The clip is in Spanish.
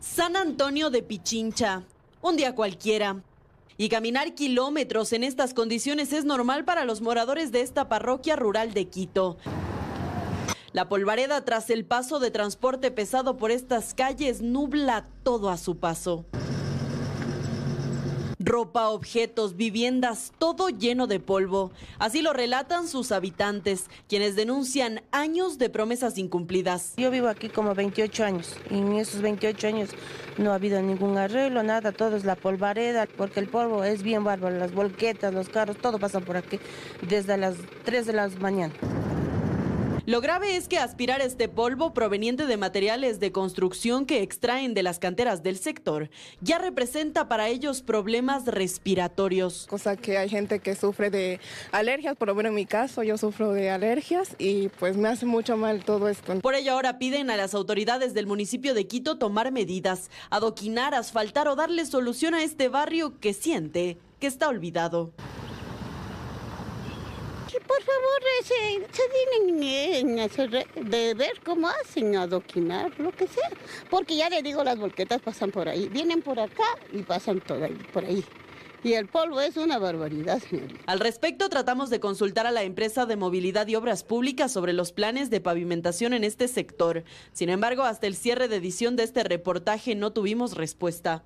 San Antonio de Pichincha, un día cualquiera. Y caminar kilómetros en estas condiciones es normal para los moradores de esta parroquia rural de Quito. La polvareda tras el paso de transporte pesado por estas calles nubla todo a su paso. Ropa, objetos, viviendas, todo lleno de polvo. Así lo relatan sus habitantes, quienes denuncian años de promesas incumplidas. Yo vivo aquí como 28 años y en esos 28 años no ha habido ningún arreglo, nada, todo es la polvareda, porque el polvo es bien bárbaro, las volquetas, los carros, todo pasa por aquí desde las 3 de la mañana. Lo grave es que aspirar este polvo proveniente de materiales de construcción que extraen de las canteras del sector ya representa para ellos problemas respiratorios. Cosa que hay gente que sufre de alergias, por lo menos en mi caso yo sufro de alergias y pues me hace mucho mal todo esto. Por ello ahora piden a las autoridades del municipio de Quito tomar medidas, adoquinar, asfaltar o darle solución a este barrio que siente que está olvidado por favor, se, se tienen de ver cómo hacen, adoquinar, lo que sea. Porque ya le digo, las volquetas pasan por ahí, vienen por acá y pasan todo por ahí. Y el polvo es una barbaridad, señorita. Al respecto, tratamos de consultar a la empresa de movilidad y obras públicas sobre los planes de pavimentación en este sector. Sin embargo, hasta el cierre de edición de este reportaje no tuvimos respuesta.